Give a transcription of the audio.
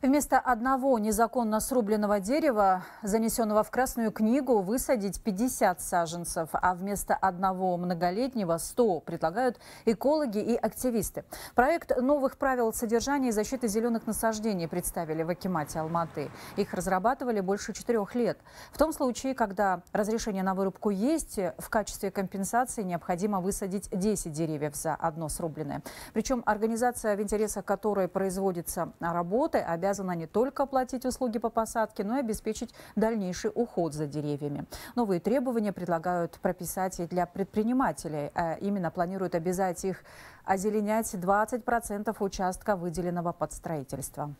Вместо одного незаконно срубленного дерева, занесенного в Красную книгу, высадить 50 саженцев, а вместо одного многолетнего 100 предлагают экологи и активисты. Проект новых правил содержания и защиты зеленых насаждений представили в Акимате Алматы. Их разрабатывали больше четырех лет. В том случае, когда разрешение на вырубку есть, в качестве компенсации необходимо высадить 10 деревьев за одно срубленное. Причем организация, в интересах которой производится работы, обязана обязана не только оплатить услуги по посадке, но и обеспечить дальнейший уход за деревьями. Новые требования предлагают прописать и для предпринимателей. А именно планируют обязать их озеленять 20% участка, выделенного под строительство.